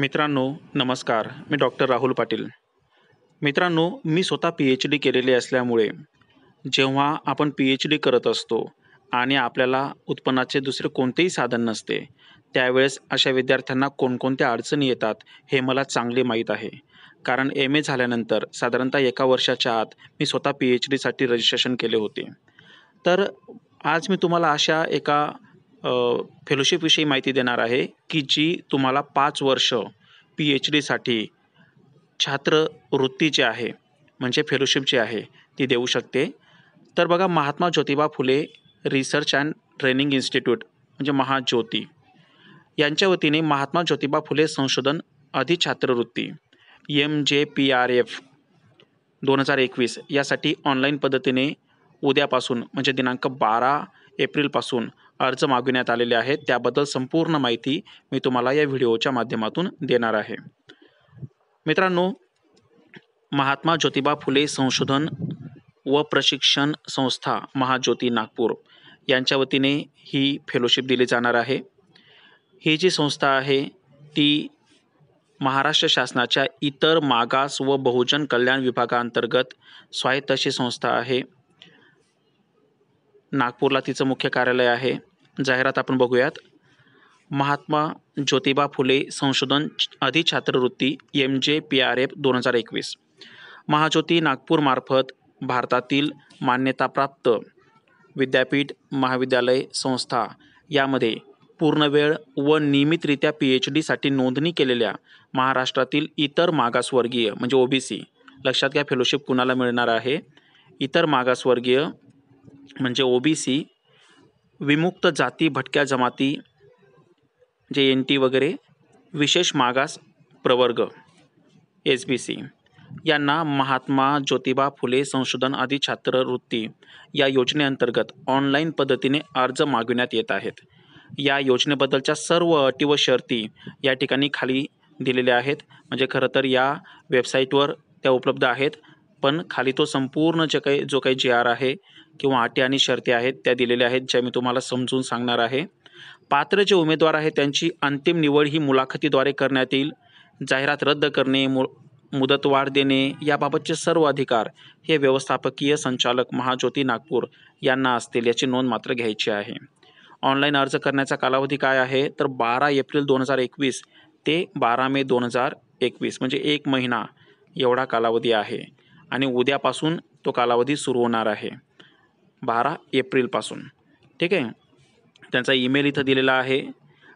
मित्रांनो नमस्कार. मी डॉक्टर राहुल पाटील. मित्रांनो मी स्वतः पी एच डी केलेली असल्यामुळे जेव्हा आपण पी एच डी करत असतो आणि आपल्याला उत्पन्नाचे दुसरे कोणतेही साधन नसते त्यावेळेस अशा विद्यार्थ्यांना कोणकोणत्या अडचणी येतात हे मला चांगले माहीत आहे. कारण एम ए झाल्यानंतर साधारणतः एका वर्षाच्या आत मी स्वतः पी एच डीसाठी रजिस्ट्रेशन केले होते. तर आज मी तुम्हाला अशा एका फेलोशिपविषयी माहिती देणार आहे की जी तुम्हाला पाच वर्ष पी एच डीसाठी छात्रवृत्ती जी आहे म्हणजे फेलोशिप जी आहे ती देऊ शकते. तर बघा Mahatma Jyotiba Phule research and training institute म्हणजे महाज्योती यांच्या वतीने महात्मा ज्योतिबा फुले संशोधन अधिछात्रवृत्ती M J P R F दोन हजार एकवीस यासाठी ऑनलाईन पद्धतीने उद्यापासून म्हणजे दिनांक बारा एप्रिलपासून अर्ज मागविण्यात आलेले आहेत. त्याबद्दल संपूर्ण माहिती मी तुम्हाला या व्हिडिओच्या माध्यमातून देणार आहे. मित्रांनो महात्मा ज्योतिबा फुले संशोधन व प्रशिक्षण संस्था महाज्योती नागपूर यांच्या वतीने ही फेलोशिप दिली जाणार आहे. ही जी संस्था आहे ती महाराष्ट्र शासनाच्या इतर मागास व बहुजन कल्याण विभागाअंतर्गत स्वायत्त अशी संस्था आहे. नागपूरला तिचं मुख्य कार्यालय आहे. जाहिरात आपण बघूयात. महात्मा ज्योतिबा फुले संशोधन अधिछात्रवृत्ती M J P R F दोन हजार एकवीस. महाज्योती नागपूरमार्फत भारतातील मान्यताप्राप्त विद्यापीठ महाविद्यालय संस्था यामध्ये पूर्णवेळ व नियमितरित्या पी एच डीसाठी नोंदणी केलेल्या महाराष्ट्रातील इतर मागासवर्गीय म्हणजे ओ बी सी लक्षात घ्या फेलोशिप कुणाला मिळणार आहे? इतर मागासवर्गीय म्हणजे ओ बी सी विमुक्त जाती भटक्या जमाती जे एन टी वगैरे विशेष मागास प्रवर्ग एस बी सी यांना महात्मा ज्योतिबा फुले संशोधन आदी छात्रवृत्ती या योजनेअंतर्गत ऑनलाईन पद्धतीने अर्ज मागविण्यात येत आहेत. या योजनेबद्दलच्या सर्व अटी व शर्ती या ठिकाणी खाली दिलेल्या आहेत. म्हणजे खरं तर या वेबसाईटवर त्या उपलब्ध आहेत. पण खाली तो संपूर्ण जे काही जो काही जी आर आहे किंवा अटी आणि शर्ती आहेत त्या दिलेल्या आहेत ज्या मी तुम्हाला समजून सांगणार आहे. पात्र जे उमेदवार आहेत त्यांची अंतिम निवड ही मुलाखतीद्वारे करण्यात येईल. जाहिरात रद्द करणे मु मुदतवाढ देणे याबाबतचे सर्व अधिकार हे व्यवस्थापकीय संचालक महाज्योती नागपूर यांना असतील याची नोंद मात्र घ्यायची आहे. ऑनलाईन अर्ज करण्याचा कालावधी काय आहे? तर बारा एप्रिल दोन हजार एकवीस ते बारा मे दोन हजार एकवीस म्हणजे एक महिना एवढा कालावधी आहे. आणि उद्यापासून तो कालावधी सुरू होणार आहे. बारा एप्रिलपासून ठीक आहे? त्यांचा ईमेल इथं दिलेला आहे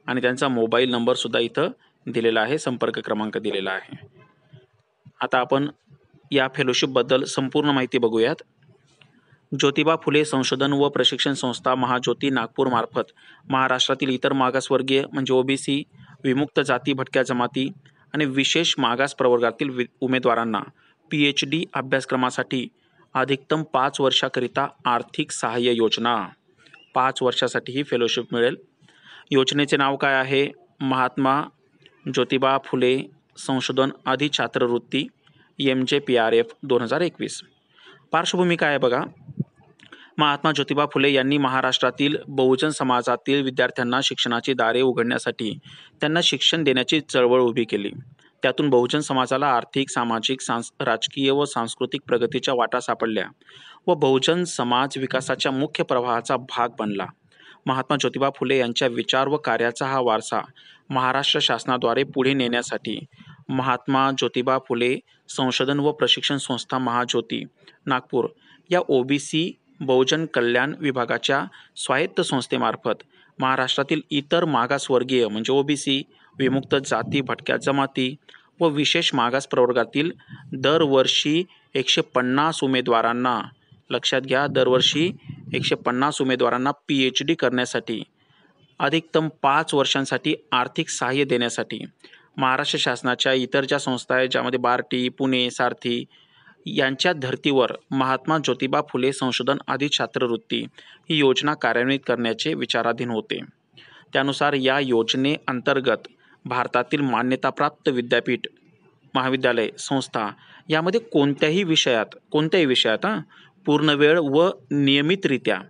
आणि त्यांचा मोबाईल नंबरसुद्धा इथं दिलेला आहे संपर्क क्रमांक दिलेला आहे. आता आपण या फेलोशिपबद्दल संपूर्ण माहिती बघूयात. ज्योतिबा फुले संशोधन व प्रशिक्षण संस्था महाज्योती नागपूरमार्फत महाराष्ट्रातील इतर मागासवर्गीय म्हणजे ओबीसी विमुक्त जाती भटक्या जमाती आणि विशेष मागास प्रवर्गातील वि उमेदवारांना पी एच डी अभ्यासक्रमासाठी अधिकतम पाच वर्षाकरिता आर्थिक सहाय्य योजना. पाच वर्षासाठी ही फेलोशिप मिळेल. योजनेचे नाव काय आहे? महात्मा ज्योतिबा फुले संशोधन अधिछात्रवृत्ती M J P R F दोन हजार एकवीस. पार्श्वभूमी काय आहे बघा? महात्मा ज्योतिबा फुले यांनी महाराष्ट्रातील बहुजन समाजातील विद्यार्थ्यांना शिक्षणाची दारे उघडण्यासाठी त्यांना शिक्षण देण्याची चळवळ उभी केली. त्यातून बहुजन समाजाला आर्थिक सामाजिक सांस राजकीय व सांस्कृतिक प्रगतीच्या वाटा सापडल्या व बहुजन समाज विकासाच्या मुख्य प्रवाहाचा भाग बनला. महात्मा ज्योतिबा फुले यांच्या विचार व कार्याचा हा वारसा महाराष्ट्र शासनाद्वारे पुढे नेण्यासाठी महात्मा ज्योतिबा फुले संशोधन व प्रशिक्षण संस्था महाज्योती नागपूर या ओबीसी बहुजन कल्याण विभागाच्या स्वायत्त संस्थेमार्फत महाराष्ट्रातील इतर मागासवर्गीय म्हणजे ओबीसी विमुक्त जाती भटक्या जमाती व विशेष मागास प्रवर्गातील दरवर्षी एकशे पन्नास उमेदवारांना लक्षात घ्या दरवर्षी एकशे पन्नास उमेदवारांना पी एच डी करण्यासाठी अधिकतम पाच वर्षांसाठी आर्थिक सहाय्य देण्यासाठी महाराष्ट्र शासनाच्या इतर ज्या संस्था आहेत ज्यामध्ये बार्टी पुणे सारथी यांच्या धर्तीवर महात्मा ज्योतिबा फुले संशोधन आदी छात्रवृत्ती ही योजना कार्यान्वित करण्याचे विचाराधीन होते. त्यानुसार या योजनेअंतर्गत भारतातील मान्यताप्राप्त विद्यापीठ महाविद्यालय संस्था यामध्ये कोणत्याही विषयात कोणत्याही विषयात हां पूर्णवेळ व नियमितरित्या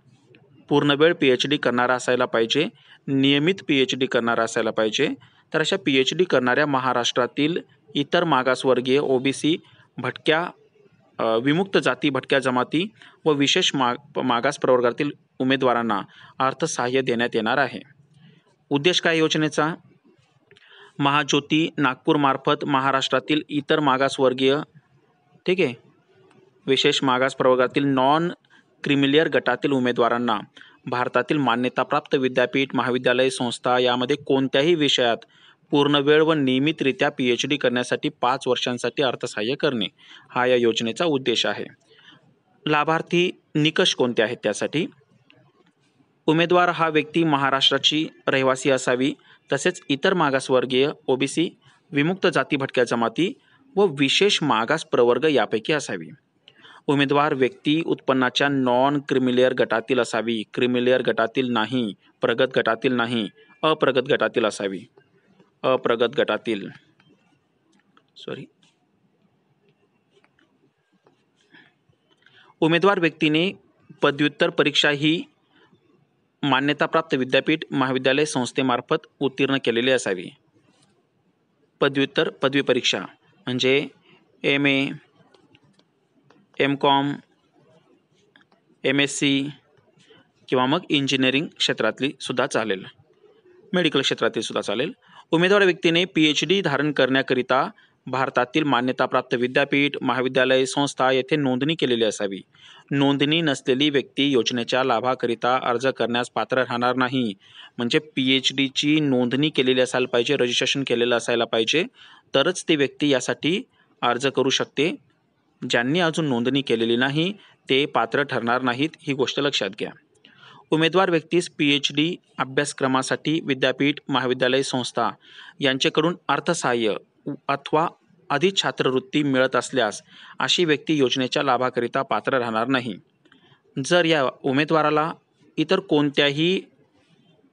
पूर्णवेळ पी एच डी करणारा असायला पाहिजे नियमित पी एच डी करणारा असायला पाहिजे. तर अशा पी एच डी करणाऱ्या महाराष्ट्रातील इतर मागासवर्गीय ओ बी सी भटक्या विमुक्त जाती भटक्या जमाती व विशेष माग मागास प्रवर्गातील उमेदवारांना अर्थसहाय्य देण्यात येणार आहे. उद्देश काय योजनेचा? महाज्योती नागपूरमार्फत महाराष्ट्रातील इतर मागासवर्गीय ठीक आहे विशेष मागास प्रवर्गातील नॉन क्रिमिलियर गटातील उमेदवारांना भारतातील मान्यताप्राप्त विद्यापीठ महाविद्यालय संस्था यामध्ये कोणत्याही विषयात पूर्णवेळ व नियमितरित्या पी एच डी करण्यासाठी पाच वर्षांसाठी अर्थसहाय्य करणे हा या योजनेचा उद्देश आहे. लाभार्थी निकष कोणते आहेत त्यासाठी? उमेदवार हा व्यक्ती महाराष्ट्राची रहिवासी असावी तसेच इतर मागासवर्गीय ओबीसी विमुक्त जाती भटक्या जमाती व विशेष मागास प्रवर्ग यापैकी असावी. उमेदवार व्यक्ती उत्पन्नाच्या नॉन क्रिमिलेअर गटातील असावी. क्रिमिलेअर गटातील नाही प्रगत गटातील नाही अप्रगत गटातील असावी. अप्रगत गटातील. सॉरी उमेदवार व्यक्तीने पदव्युत्तर परीक्षा ही मान्यताप्राप्त विद्यापीठ महाविद्यालय संस्थेमार्फत उत्तीर्ण केलेली असावी. पदव्युत्तर पदवी परीक्षा म्हणजे M A M Com M S C किंवा मग इंजिनिअरिंग क्षेत्रातली सुद्धा चालेल. मेडिकल क्षेत्रातील सुद्धा चालेल. उमेदवार व्यक्तीने पी एच डी धारण करण्याकरिता भारतातील मान्यताप्राप्त विद्यापीठ महाविद्यालय संस्था येथे नोंदणी केलेली असावी. नोंदणी नसलेली व्यक्ती योजनेच्या लाभाकरिता अर्ज करण्यास पात्र राहणार नाही. म्हणजे पी एच डीची नोंदणी केलेली असायला पाहिजे रजिस्ट्रेशन केलेलं असायला पाहिजे तरच ती व्यक्ती यासाठी अर्ज करू शकते. ज्यांनी अजून नोंदणी केलेली नाही ते पात्र ठरणार नाहीत ही गोष्ट लक्षात घ्या. उमेदवार व्यक्तीस पी एच डी अभ्यासक्रमासाठी विद्यापीठ महाविद्यालय संस्था यांच्याकडून अर्थसहाय्य अथवा आधी छात्रवृत्ती मिळत असल्यास अशी व्यक्ती योजनेच्या लाभाकरिता पात्र राहणार नाही. जर या उमेदवाराला इतर कोणत्याही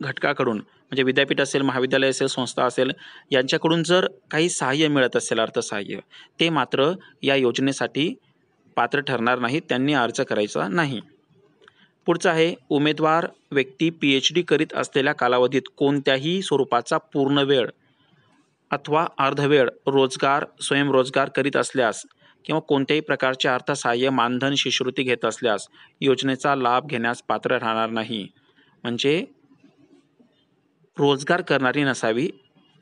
घटकाकडून म्हणजे विद्यापीठ असेल महाविद्यालय असेल संस्था असेल यांच्याकडून जर काही सहाय्य मिळत असेल अर्थसहाय्य ते मात्र या योजनेसाठी पात्र ठरणार नाही त्यांनी अर्ज करायचा नाही. पुढचं आहे उमेदवार व्यक्ती पी एच डी करीत असलेल्या कालावधीत कोणत्याही स्वरूपाचा पूर्ण वेळ अथवा अर्धवेळ रोजगार स्वयंरोजगार करीत असल्यास किंवा कोणत्याही प्रकारचे अर्थसहाय्य मानधन शिष्यवृत्ती घेत असल्यास योजनेचा लाभ घेण्यास पात्र राहणार नाही. म्हणजे रोजगार करणारी नसावी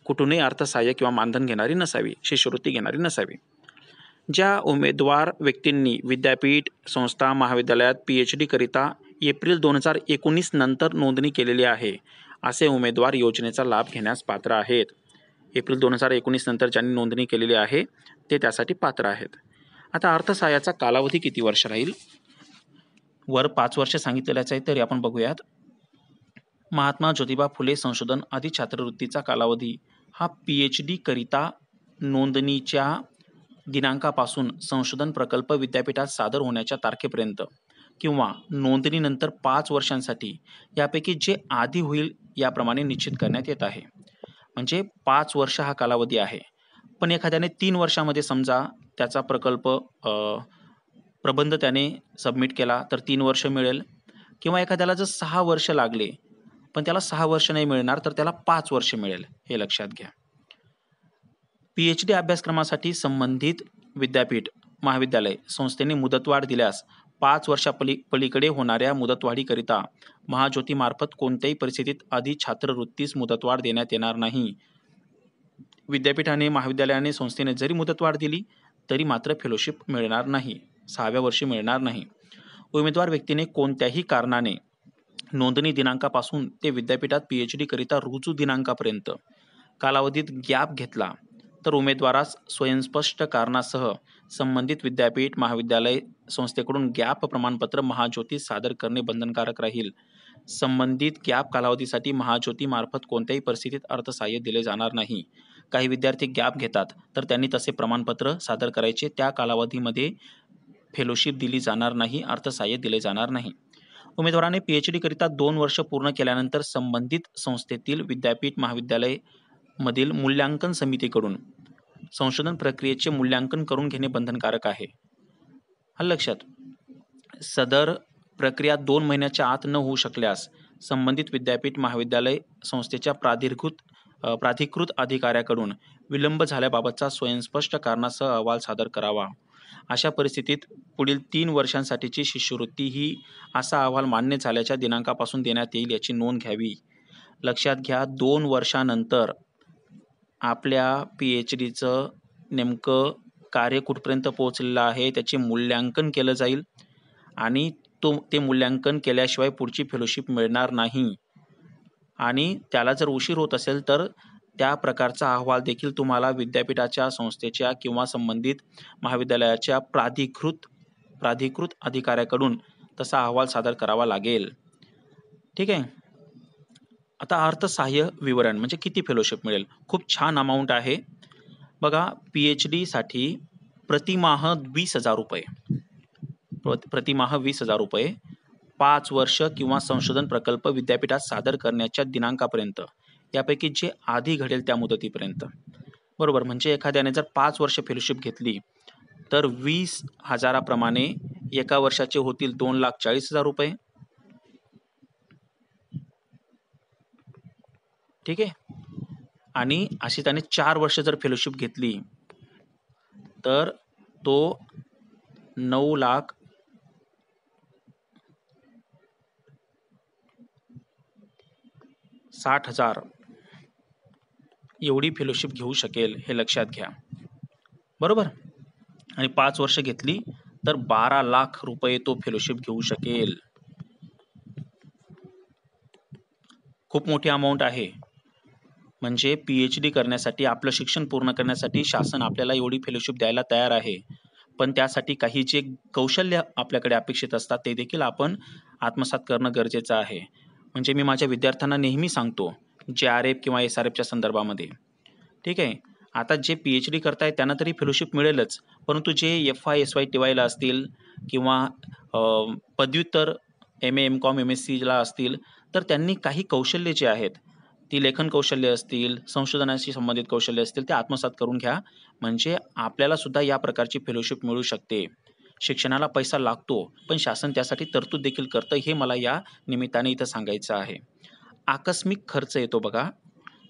कुठूनही अर्थसहाय्य किंवा मानधन घेणारी नसावी शिष्यवृत्ती घेणारी नसावी. ज्या उमेदवार व्यक्तींनी विद्यापीठ संस्था महाविद्यालयात पी एच डीकरिता एप्रिल दोन हजार एकोणीस नंतर नोंदणी केलेली आहे असे उमेदवार योजनेचा लाभ घेण्यास पात्र आहेत. एप्रिल दोन हजार एकोणीस नंतर ज्यांनी नोंदणी केलेली आहे ते त्यासाठी पात्र आहेत. आता अर्थसहाय्याचा कालावधी किती वर्ष राहील? वर पाच वर्ष सांगितलेल्याच आहे तरी आपण बघूयात. महात्मा ज्योतिबा फुले संशोधन आदी छात्रवृत्तीचा कालावधी. हा पी एच डी करिता नोंदणीच्या दिनांकापासून संशोधन प्रकल्प विद्यापीठात सादर होण्याच्या तारखेपर्यंत किंवा नोंदणीनंतर पाच वर्षांसाठी यापैकी जे आधी होईल याप्रमाणे निश्चित करण्यात येत आहे. म्हणजे पाच वर्ष हा कालावधी आहे. पण एखाद्याने तीन वर्षामध्ये समजा त्याचा प्रकल्प प्रबंध त्याने सबमिट केला तर तीन वर्ष मिळेल. किंवा एखाद्याला जर सहा वर्ष लागले पण त्याला सहा वर्ष नाही मिळणार तर त्याला पाच वर्ष मिळेल हे लक्षात घ्या. पी एच डी अभ्यासक्रमासाठी संबंधित विद्यापीठ महाविद्यालय संस्थेने मुदतवाढ दिल्यास पाच वर्षापली पलीकडे होणाऱ्या मुदतवाढीकरिता महाज्योतीमार्फत कोणत्याही परिस्थितीत आधी छात्रवृत्तीस मुदतवाढ देण्यात येणार नाही. विद्यापीठाने महाविद्यालयाने संस्थेने जरी मुदतवाढ दिली तरी मात्र फेलोशिप मिळणार नाही. सहाव्या वर्षी मिळणार नाही. उमेदवार व्यक्तीने कोणत्याही कारणाने नोंदणी दिनांकापासून ते विद्यापीठात पी एच डीकरिता रुजू दिनांकापर्यंत कालावधीत गॅप घेतला तर उमेदवारास स्वयंस्पष्ट कारणासह संबंधित विद्यापीठ महाविद्यालय संस्थेकडून गॅप प्रमाणपत्र महाज्योती सादर करणे बंधनकारक राहील. संबंधित गॅप कालावधीसाठी महाज्योतीमार्फत कोणत्याही परिस्थितीत अर्थसहाय्य दिले जाणार नाही. काही विद्यार्थी गॅप घेतात तर त्यांनी तसे प्रमाणपत्र सादर करायचे. त्या कालावधीमध्ये फेलोशिप दिली जाणार नाही अर्थसहाय्य दिले जाणार नाही. उमेदवाराने पी एच डीकरिता दोन वर्ष पूर्ण केल्यानंतर संबंधित संस्थेतील विद्यापीठ महाविद्यालय मधील मूल्यांकन समितीकडून संशोधन प्रक्रियेचे मूल्यांकन करून घेणे बंधनकारक आहे. हा लक्षात. सदर प्रक्रिया दोन महिन्याच्या आत न होऊ शकल्यास संबंधित विद्यापीठ महाविद्यालय संस्थेच्या प्राधिकृत प्राधिकृत अधिकाऱ्याकडून विलंब झाल्याबाबतचा स्वयंस्पष्ट कारणासह अहवाल सादर करावा. अशा परिस्थितीत पुढील तीन वर्षांसाठीची शिष्यवृत्ती ही असा अहवाल मान्य झाल्याच्या दिनांकापासून देण्यात येईल याची नोंद घ्यावी. लक्षात घ्या दोन वर्षानंतर आपल्या पी एच डीचं नेमकं कार्य कुठपर्यंत पोहोचलेलं आहे त्याचे मूल्यांकन केलं जाईल आणि तो ते मूल्यांकन केल्याशिवाय पुढची फेलोशिप मिळणार नाही. आणि त्याला जर उशीर होत असेल तर त्या प्रकारचा अहवाल देखील तुम्हाला विद्यापीठाच्या संस्थेच्या किंवा संबंधित महाविद्यालयाच्या प्राधिकृत प्राधिकृत अधिकाऱ्याकडून तसा अहवाल सादर करावा लागेल. ठीक आहे? आता अर्थसहाय्य विवरण म्हणजे किती फेलोशिप मिळेल? खूप छान अमाऊंट आहे. बघा पी एच डीसाठी प्रतिमाह वीस हजार रुपये. प्रतिमाह वीस हजार रुपये पाच वर्ष किंवा संशोधन प्रकल्प विद्यापीठात सादर करण्याच्या दिनांकापर्यंत. यापैकी जे आधी घडेल त्या मुदतीपर्यंत. बरोबर म्हणजे एखाद्याने जर पाच वर्ष फेलोशिप घेतली तर वीस हजाराप्रमाणे एका वर्षाचे होतील दोन लाख चाळीस हजार रुपये. ठीक आहे? आणि अशी त्याने चार वर्ष जर फेलोशिप घेतली तर तो नऊ लाख साठ हजार. एवढी फेलोशिप घेऊ शकेल हे लक्षात घ्या. बरोबर? आणि पाच वर्ष घेतली तर बारा लाख रुपये तो फेलोशिप घेऊ शकेल. खूप मोठी अमाऊंट आहे. म्हणजे पी एच डी करण्यासाठी आपलं शिक्षण पूर्ण करण्यासाठी शासन आपल्याला एवढी फेलोशिप द्यायला तयार आहे. पण त्यासाठी काही जे कौशल्य आपल्याकडे अपेक्षित असतात ते देखील आपण आत्मसात करणं गरजेचं आहे. म्हणजे मी माझ्या विद्यार्थ्यांना नेहमी सांगतो जे आर एफ किंवा एस आर एफच्या संदर्भामध्ये. ठीक आहे? आता जे पी एच डी करतायत त्यांना तरी फेलोशिप मिळेलच. परंतु जे F Y S Y T वायला असतील किंवा पदव्युत्तर M A M Com M S सीला असतील तर त्यांनी काही कौशल्य जे आहेत ती लेखन कौशल्य असतील संशोधनाशी संबंधित कौशल्य असतील ते आत्मसात करून घ्या. म्हणजे आपल्यालासुद्धा या प्रकारची फेलोशिप मिळू शकते. शिक्षणाला पैसा लागतो पण शासन त्यासाठी तरतूद देखील करतं हे मला या निमित्ताने इथं सांगायचं आहे. आकस्मिक खर्च येतो बघा.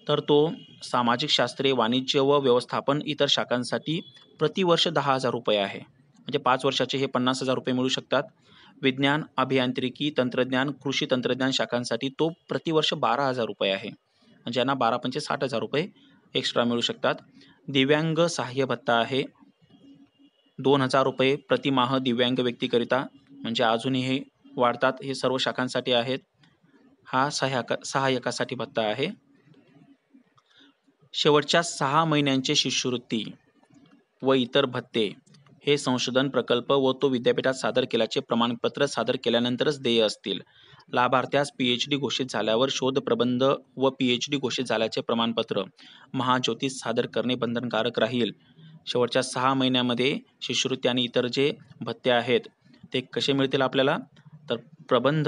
तर तो सामाजिक शास्त्रे वाणिज्य व व्यवस्थापन इतर शाखांसाठी प्रतिवर्ष दहा हजार रुपये आहे. म्हणजे पाच वर्षाचे हे पन्नास हजार रुपये मिळू शकतात. विज्ञान अभियांत्रिकी तंत्रज्ञान कृषी तंत्रज्ञान शाखांसाठी तो प्रतिवर्ष बारा हजार रुपये आहे. म्हणजे यांना बारा पंचे साठ हजार रुपये एक्स्ट्रा मिळू शकतात. दिव्यांग सहाय्य भत्ता आहे. दोन हजार रुपये प्रतिमाह दिव्यांग व्यक्तीकरिता म्हणजे अजूनही हे वाढतात हे सर्व शाखांसाठी आहेत. हा सहाय्यका सहाय्यकासाठी भत्ता आहे. शेवटच्या सहा महिन्यांचे शिष्यवृत्ती व इतर भत्ते हे संशोधन प्रकल्प व तो विद्यापीठात सादर केल्याचे प्रमाणपत्र सादर केल्यानंतरच देय असतील. लाभार्थ्यास पी एच डी घोषित झाल्यावर शोध प्रबंध व पी एच डी घोषित झाल्याचे प्रमाणपत्र महाज्योतीस सादर करणे बंधनकारक राहील. शेवटच्या सहा महिन्यामध्ये शिष्यवृत्ती आणि इतर जे भत्ते आहेत ते कसे मिळतील आपल्याला? तर प्रबंध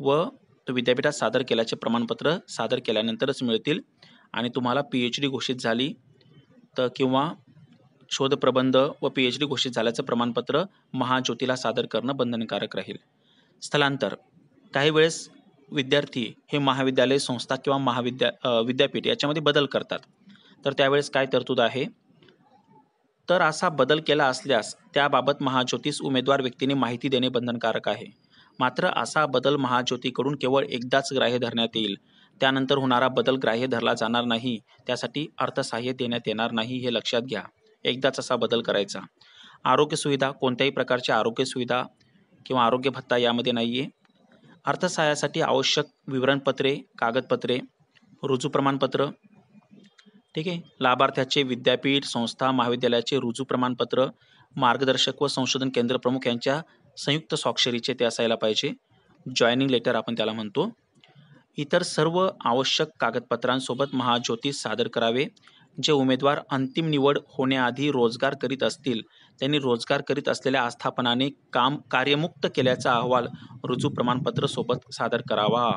व तो विद्यापीठात सादर केल्याचे प्रमाणपत्र सादर केल्यानंतरच मिळतील. आणि तुम्हाला पी एच डी घोषित झाली तर किंवा शोधप्रबंध व पी एच डी घोषित झाल्याचं प्रमाणपत्र महाज्योतीला सादर करणं बंधनकारक राहील. स्थलांतर. काही वेळेस विद्यार्थी हे महाविद्यालय संस्था किंवा महाविद्या विद्यापीठ याच्यामध्ये बदल करतात. तर त्यावेळेस काय तरतूद आहे? तर असा बदल केला असल्यास त्याबाबत महाज्योतीस उमेदवार व्यक्तीने माहिती देणे बंधनकारक आहे. मात्र असा बदल महाज्योतीकडून केवळ एकदाच ग्राह्य धरण्यात येईल. त्यानंतर होणारा बदल ग्राह्य धरला जाणार नाही. त्यासाठी अर्थसहाय्य देण्यात येणार नाही हे लक्षात घ्या. एकदाच असा बदल करायचा. आरोग्य सुविधा कोणत्याही प्रकारच्या आरोग्य सुविधा किंवा आरोग्य भत्ता यामध्ये नाही आहे अर्थसहाय्यासाठी आवश्यक विवरणपत्रे कागदपत्रे रुजू प्रमाणपत्र ठीक आहे. लाभार्थ्याचे विद्यापीठ संस्था महाविद्यालयाचे रुजू प्रमाणपत्र मार्गदर्शक व संशोधन केंद्र प्रमुख यांच्या संयुक्त स्वाक्षरीचे ते असायला पाहिजे. जॉईनिंग लेटर आपण त्याला म्हणतो. इतर सर्व आवश्यक कागदपत्रांसोबत महाज्योतीस सादर करावे. जे उमेदवार अंतिम निवड होण्याआधी रोजगार करीत असतील त्यांनी रोजगार करीत असलेल्या आस्थापनाने काम कार्यमुक्त केल्याचा अहवाल रुजू प्रमाणपत्र सोबत सादर करावा.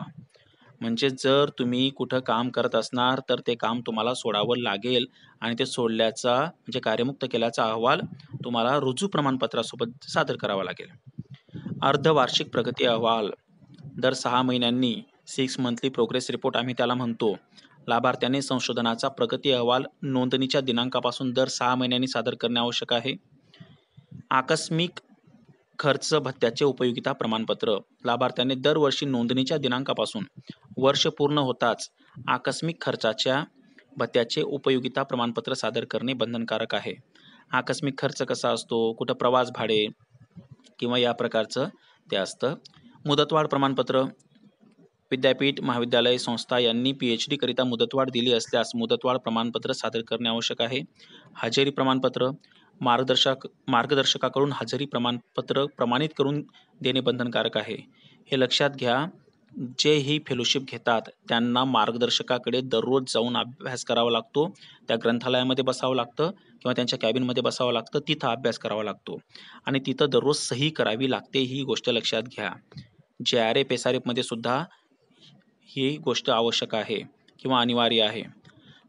म्हणजे जर तुम्ही कुठं काम करत असणार तर ते काम तुम्हाला सोडावं लागेल आणि ते सोडल्याचा म्हणजे कार्यमुक्त केल्याचा अहवाल तुम्हाला रुजू प्रमाणपत्रासोबत सादर करावा लागेल. अर्धवार्षिक प्रगती अहवाल. दर सहा महिन्यांनी सिक्स मंथली प्रोग्रेस रिपोर्ट आम्ही त्याला म्हणतो. लाभार्थ्याने संशोधनाचा प्रगती अहवाल नोंदणीच्या दिनांकापासून दर सहा महिन्यांनी सादर करणे आवश्यक आहे. आकस्मिक खर्च भत्त्याचे उपयोगिता प्रमाणपत्र लाभार्थ्याने दरवर्षी नोंदणीच्या दिनांकापासून वर्ष पूर्ण होताच आकस्मिक खर्चाच्या भत्त्याचे उपयोगिता प्रमाणपत्र सादर करणे बंधनकारक आहे. आकस्मिक खर्च कसा असतो? कुठं प्रवास भाडे किंवा या प्रकारचं ते असतं. मुदतवाढ प्रमाणपत्र. विद्यापीठ महाविद्यालय संस्था यांनी पी एच डीकरिता मुदतवाढ दिली असल्यास मुदतवाढ प्रमाणपत्र सादर करणे आवश्यक आहे. हजेरी प्रमाणपत्र. मार्गदर्शक मार्गदर्शकाकडून हजेरी प्रमाणपत्र प्रमाणित करून देणे बंधनकारक आहे. हे लक्षात घ्या जे ही फेलोशिप घेतात त्यांना मार्गदर्शकाकडे दररोज जाऊन अभ्यास करावा लागतो त्या ग्रंथालयामध्ये बसावं लागतं किंवा त्यांच्या कॅबिनमध्ये बसावं लागतं तिथं अभ्यास करावा लागतो. आणि तिथं दररोज सही करावी लागते ही गोष्ट लक्षात घ्या. J R F S R एफमध्ये सुद्धा ही गोष्ट आवश्यक आहे किंवा अनिवार्य आहे.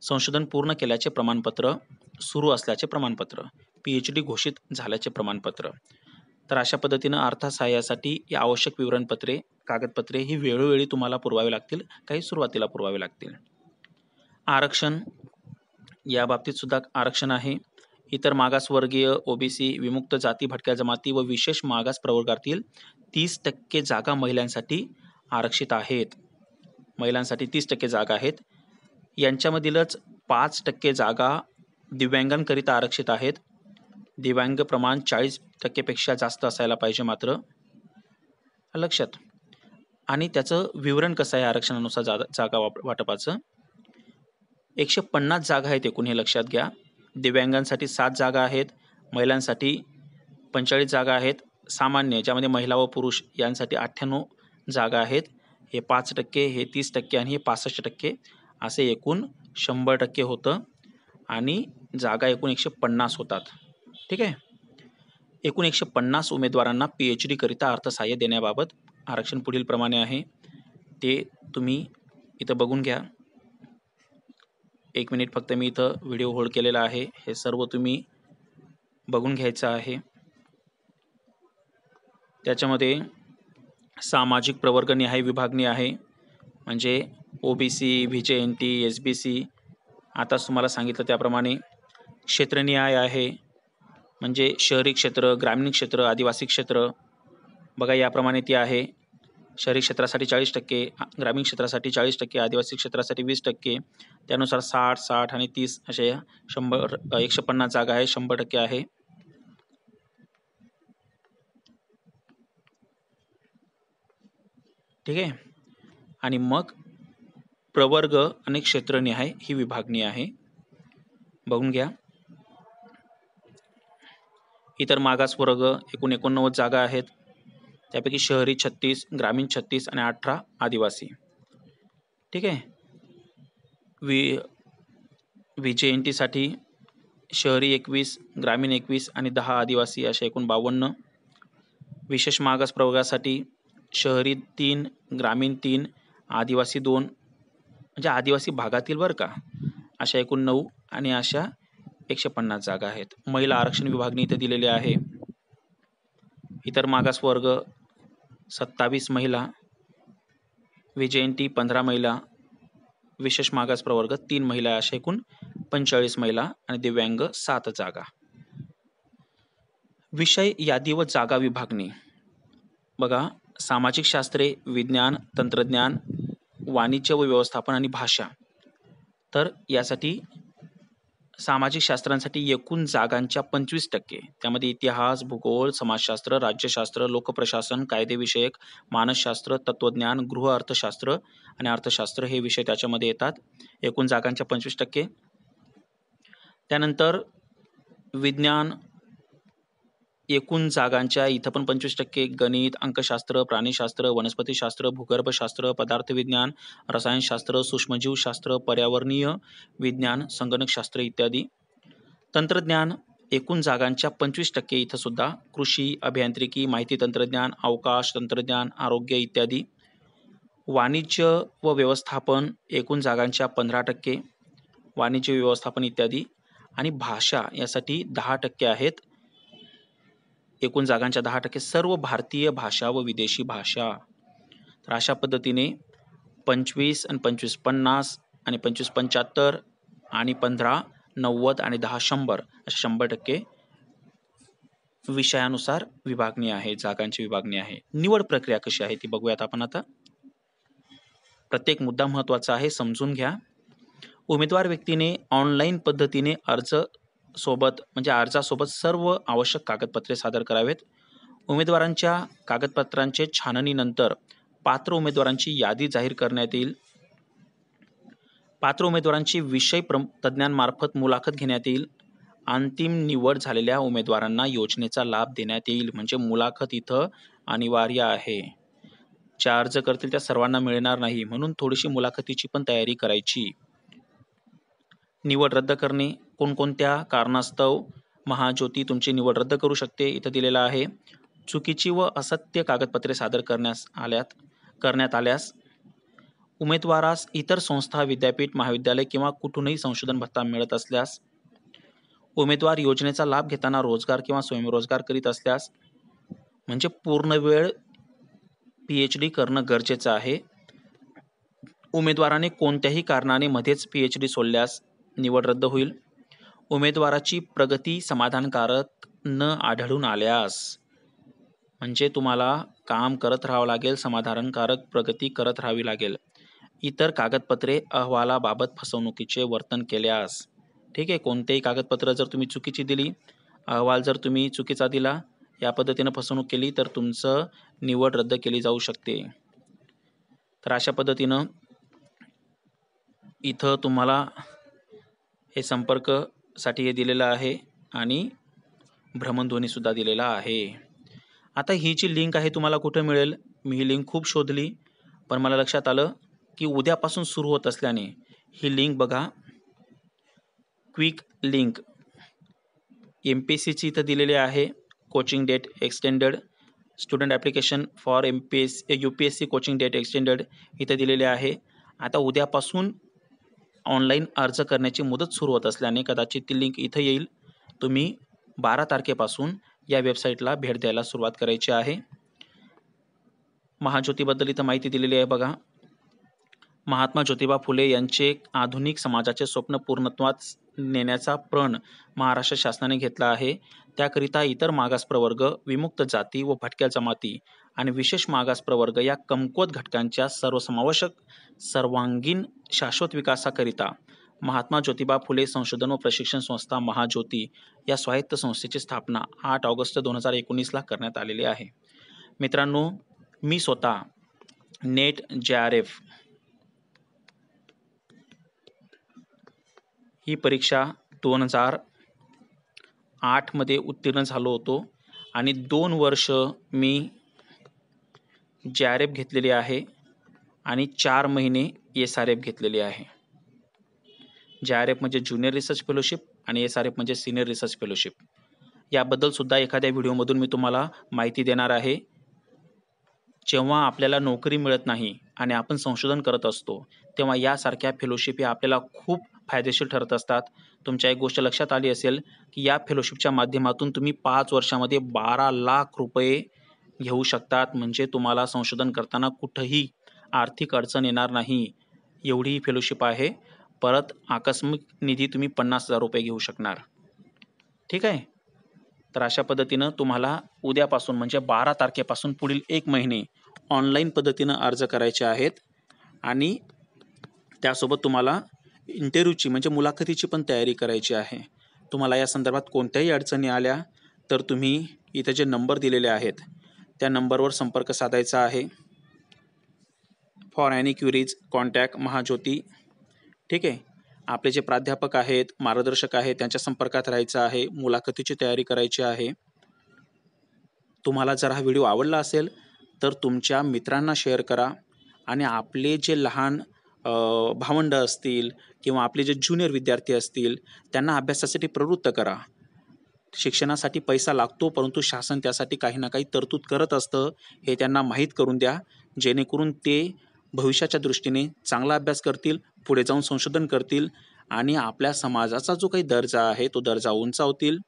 संशोधन पूर्ण केल्याचे प्रमाणपत्र सुरू असल्याचे प्रमाणपत्र. पी एच डी घोषित झाल्याचे प्रमाणपत्र. तर अशा पद्धतीनं अर्थसहाय्यासाठी या आवश्यक विवरणपत्रे कागदपत्रे ही वेळोवेळी तुम्हाला पुरवावी लागतील काही सुरुवातीला पुरवावी लागतील. आरक्षण या बाबतीत सुद्धा आरक्षण आहे. इतर मागासवर्गीय ओबीसी विमुक्त जाती भटक्या जमाती व विशेष मागास प्रवर्गातील तीस टक्के जागा महिलांसाठी आरक्षित आहेत. महिलांसाठी तीस टक्के जागा आहेत. यांच्यामधीलच पाच टक्के जागा दिव्यांगांकरिता आरक्षित आहेत. दिव्यांग प्रमाण चाळीस टक्केपेक्षा जास्त असायला पाहिजे मात्र. लक्षात. आणि त्याचं विवरण कसं आहे आरक्षणानुसार जा जागा वाप वाटपाचं? एकशे पन्नास जागा आहेत एकूण हे लक्षात घ्या. दिव्यांगांसाठी सात जागा आहेत महिलांसाठी पंचेचाळीस जागा आहेत. सामान्य ज्यामध्ये महिला व पुरुष यांसाठी अठ्ठ्याण्णव जागा आहेत. हे पाच टक्के हे तीस टक्के आणि हे पासष्ट टक्के असे एकूण शंभर टक्के होतं. आणि जागा एकूण एकशे पन्नास होतात. ठीक आहे? एकूण एकशे पन्नास उमेदवारांना पी एच डीकरिता अर्थसहाय्य देण्याबाबत आरक्षण पुढीलप्रमाणे आहे. ते तुम्ही इथं बघून घ्या. एक मिनिट फक्त मी इथं व्हिडिओ होल्ड केलेला आहे. हे सर्व तुम्ही बघून घ्यायचं आहे. त्याच्यामध्ये सामाजिक प्रवर्ग निहाय विभागणी आहे. म्हणजे O B C V J N T S B C आताच तुम्हाला सांगितलं त्याप्रमाणे क्षेत्रनिहाय आहे. म्हणजे शहरी क्षेत्र ग्रामीण क्षेत्र आदिवासी क्षेत्र बघा याप्रमाणे ती आहे. शहरी क्षेत्रासाठी चाळीस टक्के ग्रामीण क्षेत्रासाठी चाळीस टक्के आदिवासी क्षेत्रासाठी वीस टक्के. त्यानुसार साठ साठ आणि तीस असे शंभर एकशे पन्नास जागा आहे शंभर टक्के आहे. ठीक आहे? आणि मग प्रवर्ग आणि क्षेत्रनिहाय ही विभागणी आहे. बघून घ्या. इतर मागासवर्ग एकूण एकोणनव्वद जागा आहेत. त्यापैकी शहरी छत्तीस ग्रामीण छत्तीस आणि अठरा आदिवासी. ठीक आहे? वि व्ही जे एन टीसाठी शहरी एकवीस ग्रामीण एकवीस आणि दहा आदिवासी अशा एकूण बावन्न. विशेष मागास प्रवर्गासाठी शहरी तीन ग्रामीण तीन आदिवासी दोन म्हणजे आदिवासी भागातील बरं का? अशा एकूण नऊ आणि अशा एकशे पन्नास जागा आहेत. महिला आरक्षण विभागणी इथे दिलेली आहे. इतर मागासवर्ग सत्तावीस महिला विजयंती पंधरा महिला विशेष मागास प्रवर्ग तीन महिला अशा एकूण पंचेचाळीस महिला आणि दिव्यांग सात जागा. विषय यादी व जागा विभागणी. बघा सामाजिक शास्त्रे विज्ञान तंत्रज्ञान वाणिज्य व व्यवस्थापन आणि भाषा. तर यासाठी सामाजिक शास्त्रांसाठी एकूण जागांच्या पंचवीस टक्के. त्यामध्ये इतिहास भूगोल समाजशास्त्र राज्यशास्त्र लोकप्रशासन कायदेविषयक मानसशास्त्र तत्त्वज्ञान गृह अर्थशास्त्र आणि अर्थशास्त्र हे विषय त्याच्यामध्ये येतात. एकूण जागांच्या पंचवीस टक्के. त्यानंतर विज्ञान एकूण जागांच्या इथं पण पंचवीस टक्के गणित अंकशास्त्र प्राणीशास्त्र वनस्पतीशास्त्र भूगर्भशास्त्र पदार्थविज्ञान रसायनशास्त्र सूक्ष्मजीवशास्त्र पर्यावरणीय विज्ञान संगणकशास्त्र इत्यादी. तंत्रज्ञान एकूण जागांच्या पंचवीस टक्के इथं सुद्धा कृषी अभियांत्रिकी माहिती तंत्रज्ञान अवकाश तंत्रज्ञान आरोग्य इत्यादी. वाणिज्य व व्यवस्थापन एकूण जागांच्या पंधरा टक्के. वाणिज्य व्यवस्थापन इत्यादी. आणि भाषा यासाठी दहा टक्के आहेत. एकूण जागांच्या दहा टक्के सर्व भारतीय भाषा व विदेशी भाषा. तर अशा पद्धतीने पंचवीस आणि पंचवीस पन्नास आणि पंचवीस पंच्याहत्तर आणि पंधरा नव्वद आणि दहा शंभर अशा शंभर टक्के विषयानुसार विभागणी आहे जागांची विभागणी आहे. निवड प्रक्रिया कशी आहे ती बघूयात आपण आता. प्रत्येक मुद्दा महत्त्वाचा आहे समजून घ्या. उमेदवार व्यक्तीने ऑनलाईन पद्धतीने अर्ज सोबत म्हणजे अर्जासोबत सर्व आवश्यक कागदपत्रे सादर करावेत. उमेदवारांच्या कागदपत्रांचे छाननीनंतर पात्र उमेदवारांची यादी जाहीर करण्यात येईल. पात्र उमेदवारांची विषय प्र तज्ज्ञांमार्फत मुलाखत घेण्यात येईल. अंतिम निवड झालेल्या उमेदवारांना योजनेचा लाभ देण्यात येईल म्हणजे मुलाखत इथं अनिवार्य आहे. ज्या अर्ज करतील त्या सर्वांना मिळणार नाही म्हणून थोडीशी मुलाखतीची पण तयारी करायची. निवड रद्द करणे कोणकोणत्या कारणास्तव महाज्योती तुमची निवड रद्द करू शकते इथं दिलेलं आहे. चुकीची व असत्य कागदपत्रे सादर करण्यास आल्यात करण्यात आल्यास उमेदवारास इतर संस्था विद्यापीठ महाविद्यालय किंवा कुठूनही संशोधन भत्ता मिळत असल्यास उमेदवार योजनेचा लाभ घेताना रोजगार किंवा स्वयंरोजगार करीत असल्यास म्हणजे पूर्ण वेळ पी एच डी करणं गरजेचं आहे. उमेदवाराने कोणत्याही कारणाने मध्येच पी एच डी सोडल्यास निवड रद्द होईल. उमेदवाराची प्रगती समाधानकारक न आढळून आल्यास म्हणजे तुम्हाला काम करत राहावं लागेल समाधानकारक प्रगती करत राहावी लागेल. इतर कागदपत्रे अहवालाबाबत फसवणुकीचे वर्तन केल्यास ठीक आहे कोणतेही कागदपत्र जर तुम्ही चुकीची दिली अहवाल जर तुम्ही चुकीचा दिला या पद्धतीनं फसवणूक केली तर तुमचं निवड रद्द केली जाऊ शकते. तर अशा पद्धतीनं इथं तुम्हाला हे संपर्क साठी हे दिलेलं आहे आणि भ्रमणध्वनीसुद्धा दिलेला आहे. आता ही जी लिंक आहे तुम्हाला कुठं मिळेल? मी ही लिंक खूप शोधली पण मला लक्षात आलं की उद्यापासून सुरू होत असल्याने ही लिंक बघा. Quick link M P S सीची इथं दिलेली आहे coaching date extended student application for M P S U P S C coaching date extended इथं दिलेले आहे. आता उद्यापासून ऑनलाईन अर्ज करण्याची मुदत सुरू होत असल्याने कदाचित ती लिंक इथं येईल. तुम्ही बारा तारखेपासून या वेबसाईटला भेट द्यायला सुरुवात करायची आहे. महाज्योतीबद्दल इथं माहिती दिलेली आहे बघा. महात्मा ज्योतिबा फुले यांचे आधुनिक समाजाचे स्वप्न पूर्णत्वात नेण्याचा प्रण महाराष्ट्र शासनाने घेतला आहे. त्याकरिता इतर मागास प्रवर्ग विमुक्त जाती व भटक्या जमाती आणि विशेष मागास प्रवर्ग या कमकुवत घटकांच्या सर्वसमावेशक सर्वांगीण शाश्वत विकासाकरिता महात्मा ज्योतिबा फुले संशोधन व प्रशिक्षण संस्था महाज्योती या स्वायत्त संस्थेची स्थापना आठ ऑगस्ट दोन हजार एकोणीसला करण्यात आलेली आहे. मित्रांनो मी स्वतः नेट जे आर एफ ही परीक्षा दोन हजार आठमध्ये उत्तीर्ण झालो होतो. आणि दोन वर्ष मी जे आर एफ घेतलेली आहे आणि चार महिने एस आर एफ घेतलेली आहे. जे आर एफ म्हणजे ज्युनियर रिसर्च फेलोशिप आणि एस आर एफ म्हणजे सिनियर रिसर्च फेलोशिप याबद्दलसुद्धा एखाद्या व्हिडिओमधून मी तुम्हाला माहिती देणार आहे. जेव्हा आपल्याला नोकरी मिळत नाही आणि आपण संशोधन करत असतो तेव्हा यासारख्या फेलोशिप या आपल्याला खूप फायदेशीर ठरत असतात. तुमच्या एक गोष्ट लक्षात आली असेल की या फेलोशिपच्या माध्यमातून तुम्ही पाच वर्षामध्ये बारा लाख रुपये घेऊ शकतात. म्हणजे तुम्हाला संशोधन करताना कुठंही आर्थिक अडचण येणार नाही. एवढी ही फेलोशिप आहे. परत आकस्मिक निधी तुम्ही पन्नास हजार रुपये घेऊ शकणार. ठीक आहे? तर अशा पद्धतीनं तुम्हाला उद्यापासून म्हणजे बारा तारखेपासून पुढील एक महिने ऑनलाईन पद्धतीनं अर्ज करायचे आहेत. आणि त्यासोबत तुम्हाला इंटरव्ह्यूची म्हणजे मुलाखतीची पण तयारी करायची आहे. तुम्हाला या संदर्भात कोणत्याही अडचणी आल्या तर तुम्ही इथे जे नंबर दिलेले आहेत त्या नंबरवर संपर्क साधायचा आहे. For any queries contact Mahajyoti. ठीक आहे? आपले जे प्राध्यापक आहेत मार्गदर्शक आहेत त्यांच्या संपर्कात राहायचं आहे मुलाखतीची तयारी करायची आहे. तुम्हाला जर हा व्हिडिओ आवडला असेल तर तुमच्या मित्रांना शेअर करा आणि आपले जे लहान भावंड असतील किंवा आपले जे ज्युनियर विद्यार्थी असतील त्यांना अभ्यासासाठी प्रवृत्त करा. शिक्षणासाठी पैसा लागतो परंतु शासन त्यासाठी काही ना काही तरतूद करत असतं हे त्यांना माहीत करून द्या. जेणेकरून ते भविष्याच्या दृष्टीने चांगला अभ्यास करतील पुढे जाऊन संशोधन करतील आणि आपल्या समाजाचा जो काही दर्जा आहे तो दर्जा उंचावतील.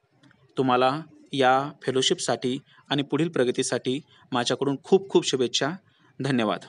तुम्हाला या फेलोशिपसाठी आणि पुढील प्रगतीसाठी माझ्याकडून खूप खूप शुभेच्छा. धन्यवाद.